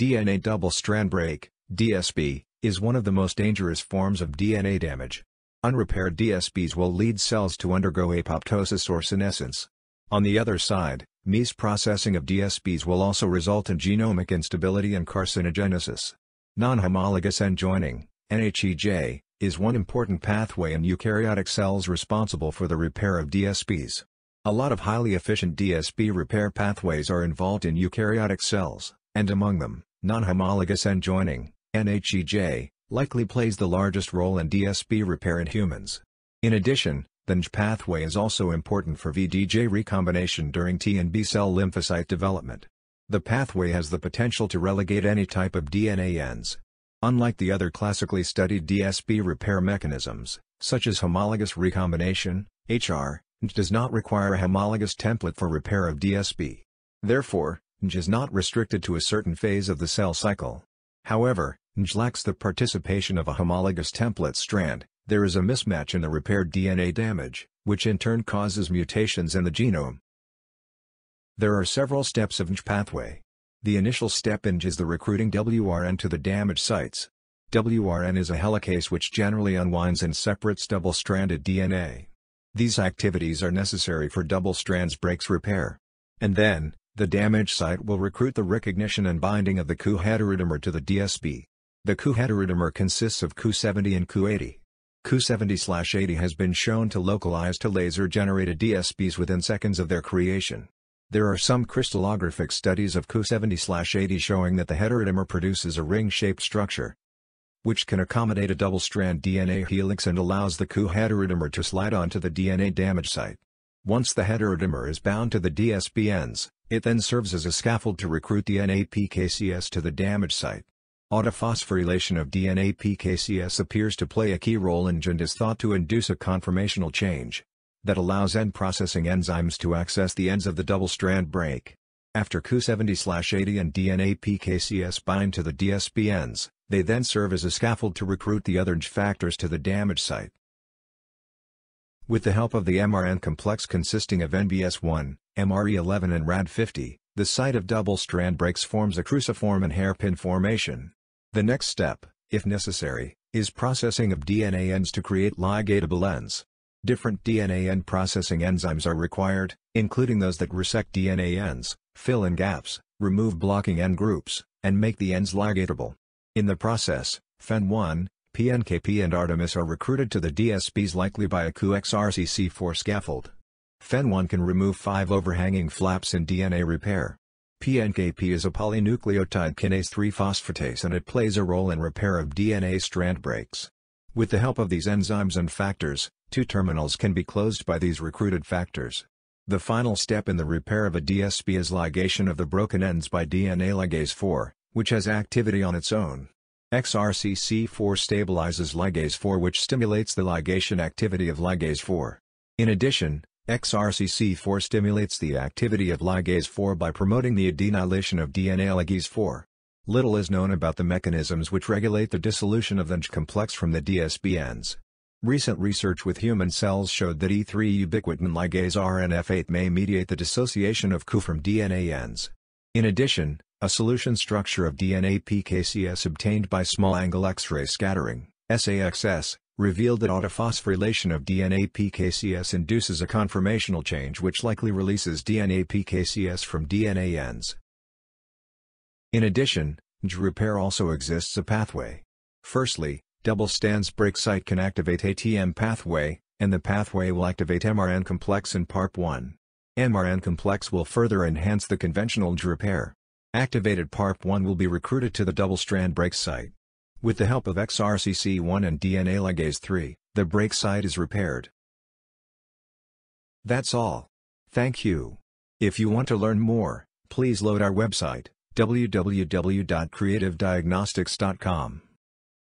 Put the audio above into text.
DNA double-strand break, DSB, is one of the most dangerous forms of DNA damage. Unrepaired DSBs will lead cells to undergo apoptosis or senescence. On the other side, misprocessing of DSBs will also result in genomic instability and carcinogenesis. Non-homologous end joining, NHEJ, is one important pathway in eukaryotic cells responsible for the repair of DSBs. A lot of highly efficient DSB repair pathways are involved in eukaryotic cells, and among them, non-homologous end joining, NHEJ, likely plays the largest role in DSB repair in humans. In addition, the NJ pathway is also important for VDJ recombination during T and B cell lymphocyte development. The pathway has the potential to religate any type of DNA ends. Unlike the other classically studied DSB repair mechanisms, such as homologous recombination, HR, NJ does not require a homologous template for repair of DSB. Therefore, NJ is not restricted to a certain phase of the cell cycle. However, NJ lacks the participation of a homologous template strand, there is a mismatch in the repaired DNA damage, which in turn causes mutations in the genome. There are several steps of NJ pathway. The initial step in is the recruiting WRN to the damaged sites. WRN is a helicase which generally unwinds and separates double-stranded DNA. These activities are necessary for double strands breaks repair. And then, the damaged site will recruit the recognition and binding of the Ku heterodimer to the DSB. The Ku heterodimer consists of Ku70 and Ku80. Ku70-80 has been shown to localize to laser-generated DSBs within seconds of their creation. There are some crystallographic studies of Ku70-80 showing that the heterodimer produces a ring-shaped structure, which can accommodate a double-strand DNA helix and allows the Ku heterodimer to slide onto the DNA damage site. Once the heterodimer is bound to the DSB ends, it then serves as a scaffold to recruit DNA PKCS to the damage site. Autophosphorylation of DNA PKCS appears to play a key role in is thought to induce a conformational change that allows end processing enzymes to access the ends of the double-strand break. After Ku70-80 and DNA PKCS bind to the DSB ends, they then serve as a scaffold to recruit the other factors to the damage site. With the help of the MRN complex consisting of NBS1, MRE11 and RAD50, the site of double-strand breaks forms a cruciform and hairpin formation. The next step, if necessary, is processing of DNA ends to create ligatable ends. Different DNA end processing enzymes are required, including those that resect DNA ends, fill in gaps, remove blocking end groups, and make the ends ligatable. In the process, FEN1, PNKP and Artemis are recruited to the DSBs likely by a KuXRCC4 scaffold. FEN1 can remove five overhanging flaps in DNA repair. PNKP is a polynucleotide kinase 3 phosphatase and it plays a role in repair of DNA strand breaks. With the help of these enzymes and factors, two terminals can be closed by these recruited factors. The final step in the repair of a DSB is ligation of the broken ends by DNA ligase 4, which has activity on its own. XRCC4 stabilizes ligase 4 which stimulates the ligation activity of ligase 4. In addition, XRCC4 stimulates the activity of ligase 4 by promoting the adenylation of DNA ligase 4. Little is known about the mechanisms which regulate the dissolution of the NJ complex from the DSB ends. Recent research with human cells showed that E3 ubiquitin ligase RNF8 may mediate the dissociation of Ku from DNA ends. In addition, a solution structure of DNA PKCS obtained by small-angle X-ray scattering SAXS, revealed that autophosphorylation of DNA PKCS induces a conformational change which likely releases DNA PKCS from DNA ends. In addition, repair also exists a pathway. Firstly, double-strands break site can activate ATM pathway, and the pathway will activate MRN complex in PARP1. MRN complex will further enhance the conventional repair. Activated PARP1 will be recruited to the double-strand break site. With the help of XRCC1 and DNA ligase 3, the break site is repaired. That's all. Thank you. If you want to learn more, please load our website, www.creativediagnostics.com.